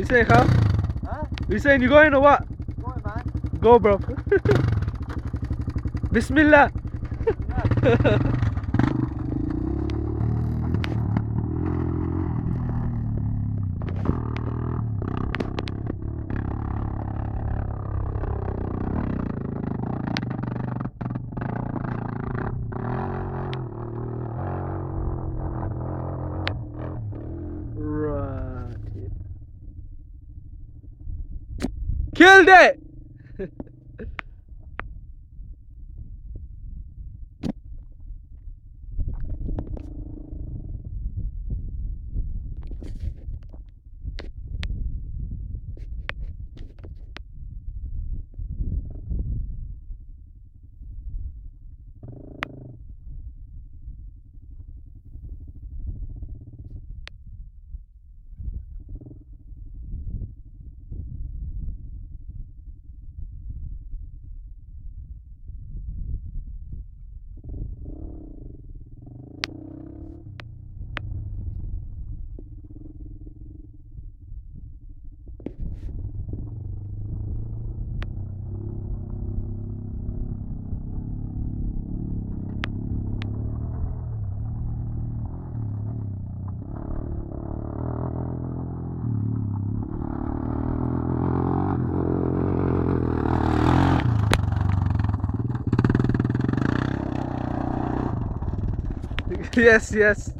You say how? Huh? You saying you going or what? Go man. Go, bro. Bismillah. Right. Kilde. Yes, yes.